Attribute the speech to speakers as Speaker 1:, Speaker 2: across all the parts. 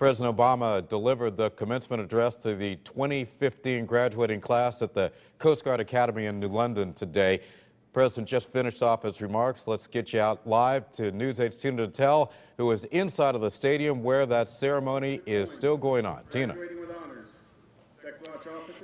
Speaker 1: President Obama delivered the commencement address to the 2015 graduating class at the Coast Guard Academy in New London today. President just finished off his remarks. Let's get you out live to News 8's Tina Detelj, who is inside of the stadium where that ceremony is still going on. Tina.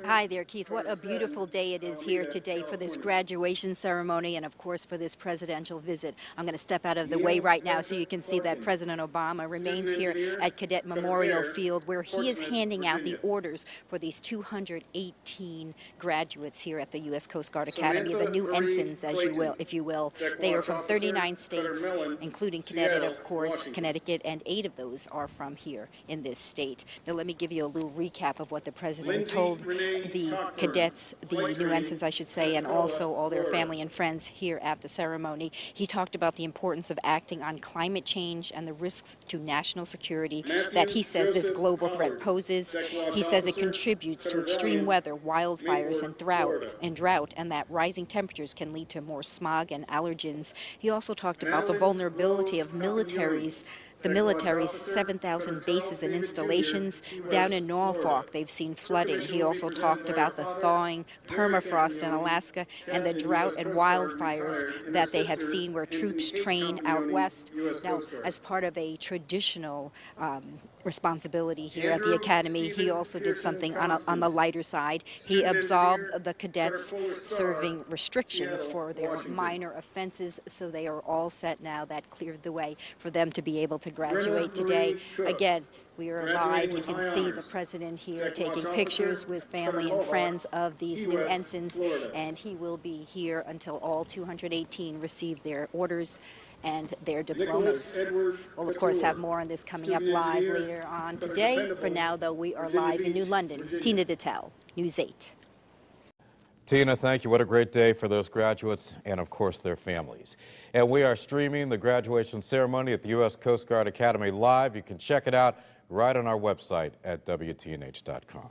Speaker 2: Hi there, Keith. What a beautiful day it is here today for this graduation ceremony and, of course, for this presidential visit. I'm going to step out of the way right now so you can see that President Obama remains here at Cadet Memorial Field where he is handing out the orders for these 218 graduates here at the U.S. Coast Guard Academy, the new ensigns, as you will, if you will. They are from 39 states, including Connecticut, of course, Connecticut, and eight of those are from here in this state. Now, let me give you a little recap of what the president told the cadets, the new ensigns, I should say, and also all their family and friends here at the ceremony. He talked about the importance of acting on climate change and the risks to national security that he says this global threat poses. He says it contributes to extreme weather, wildfires, and drought, and drought, and that rising temperatures can lead to more smog and allergens. He also talked about the vulnerability of militaries the military's 7,000 bases and installations. Down in Norfolk, they've seen flooding. He also talked about the thawing permafrost in Alaska and the drought and wildfires that they have seen where troops train out west. Now, as part of a traditional um, responsibility here at the Academy, he also did something on, a, on the lighter side. He absolved the cadets serving restrictions for their minor offenses, so they are all set now. That cleared the way for them to be able to graduate today. Again, we are live. You can see the president here taking pictures with family and friends of these new ensigns, and he will be here until all 218 receive their orders and their diplomas. We'll, of course, have more on this coming up live later on today. For now, though, we are live in New London. Tina Detelj, News 8.
Speaker 1: Tina, thank you. What a great day for those graduates and, of course, their families. And we are streaming the graduation ceremony at the U.S. Coast Guard Academy live. You can check it out right on our website at WTNH.com.